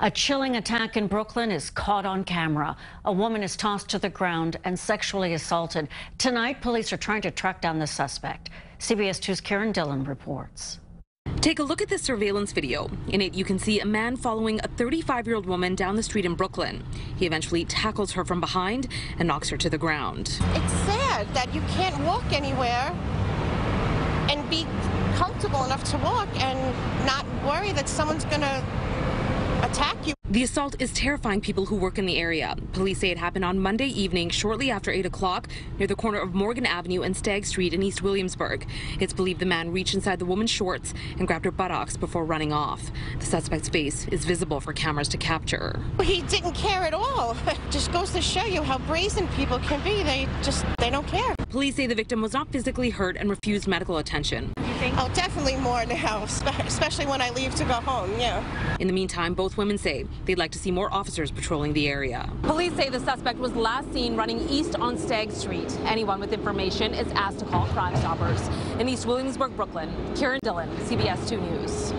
A chilling attack in Brooklyn is caught on camera. A woman is tossed to the ground and sexually assaulted. Tonight, police are trying to track down the suspect. CBS 2's Kiran Dhillon reports. Take a look at this surveillance video. In it, you can see a man following a 35-year-old woman down the street in Brooklyn. He eventually tackles her from behind and knocks her to the ground. It's sad that you can't walk anywhere and be comfortable enough to walk and not worry that someone's going to attack you. The assault is terrifying people who work in the area. Police say it happened on Monday evening, shortly after 8 o'clock, near the corner of Morgan Avenue and Stagg Street in East Williamsburg. It's believed the man reached inside the woman's shorts and grabbed her buttocks before running off. The suspect's face is visible for cameras to capture. He didn't care at all. just goes to show you how brazen people can be. They just, they don't care. Police say the victim was not physically hurt and refused medical attention. Oh, definitely more now, especially when I leave to go home, yeah. In the meantime, both women say they'd like to see more officers patrolling the area. Police say the suspect was last seen running east on Stagg Street. Anyone with information is asked to call Crime Stoppers. In East Williamsburg, Brooklyn, Kiran Dhillon, CBS 2 News.